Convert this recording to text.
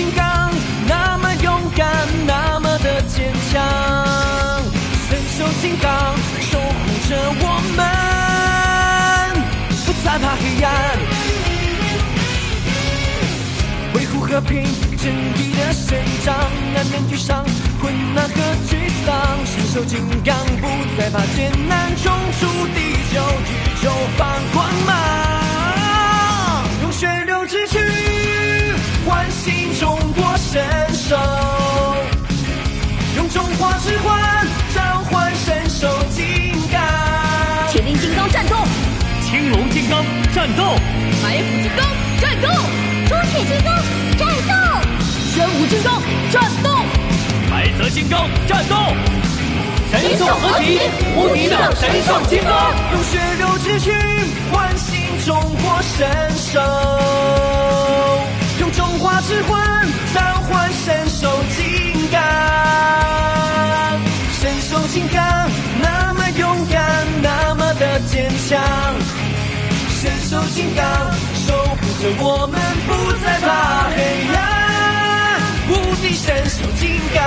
金刚那么勇敢，那么的坚强。神手金刚守护着我们，不再怕黑暗，维护和平正义的伸张，难免遇上困难和沮丧。神手金刚不再怕艰难，冲出地球，宇宙放光芒，用血流之之魂召唤神兽金刚。铁灵金刚战斗，青龙金刚战斗，白虎金刚战斗，朱雀金刚战斗，玄武金刚战斗，白泽金刚战斗，神兽合体，无敌的神兽金刚。用血肉之躯唤醒中国神兽，坚强。神兽金刚守护着我们，不再怕黑暗。无敌神兽金刚。